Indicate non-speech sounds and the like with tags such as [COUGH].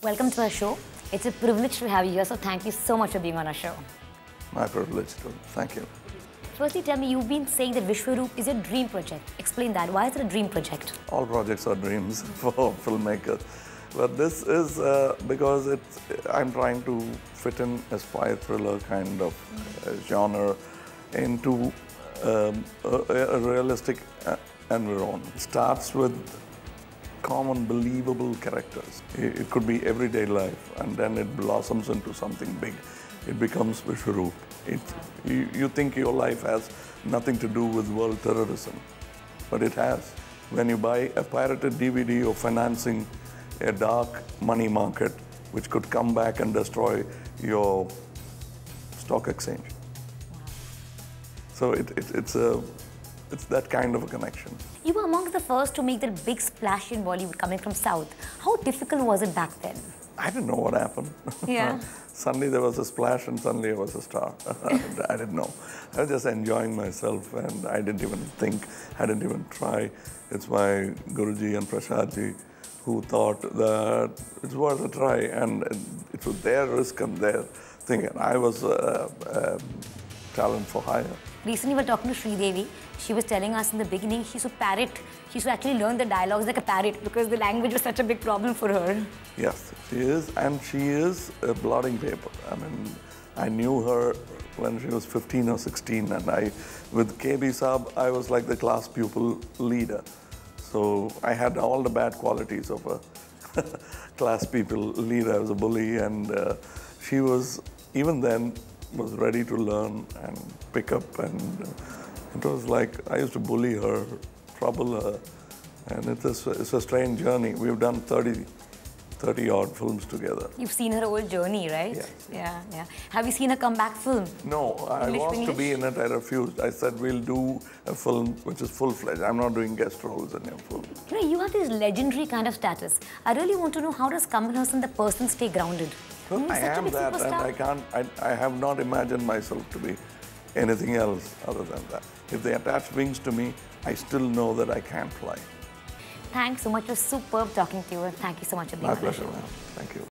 Welcome to our show. It's a privilege to have you here, so thank you so much for being on our show. My privilege to. Thank you. Firstly, tell me, you've been saying that Vishwaroop is a dream project. Explain that. Why is it a dream project? All projects are dreams [LAUGHS] for filmmakers. But this is uh, because it's, I'm trying to fit in a spy thriller kind of uh, genre into um, a, a realistic uh, environment. It starts with common, believable characters. It, could be everyday life, and then it blossoms into something big. It becomes Vishwaroop. It, you, you think your life has nothing to do with world terrorism, but it has. When you buy a pirated DVD or financing a dark money market, which could come back and destroy your stock exchange. So it, it, it's, a, it's that kind of a connection. You were amongst the first to make that big splash in Bollywood coming from South. How difficult was it back then? I didn't know what happened. [LAUGHS] Yeah. suddenly there was a splash and suddenly I was a star. [LAUGHS] I didn't know. I was just enjoying myself and I didn't even think, I didn't even try. It's my Guruji and Prasadji who thought that it's worth a try and it was their risk and their thing. And I was uh, uh, talent for hire. Recently, we were talking to Devi. She was telling us in the beginning she used to parrot. She used to actually learn the dialogues like a parrot because the language was such a big problem for her. Yes, she is, and she is a blotting paper. I mean, I knew her when she was 15 or 16, and I, with KB Saab, I was like the class pupil leader. So I had all the bad qualities of a [LAUGHS] class pupil leader. I was a bully, and uh, she was even then was ready to learn and pick up and uh, it was like I used to bully her, trouble her and it's a, it's a strange journey. We've done 30, 30 odd films together. You've seen her whole journey, right? Yes. Yeah, yeah. Have you seen her comeback film? No, I English was to be in it. I refused. I said we'll do a film which is full-fledged. I'm not doing guest roles in your film. You know, you have this legendary kind of status. I really want to know how does Kamal Hassan, the person, stay grounded? I am that, and. I can't. I, I have not imagined myself to be anything else other than that. If they attach wings to me, I still know that I can fly. Thanks so much. It was superb talking to you. and Thank you so much for being My pleasure, ma'am. Thank you.